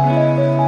Música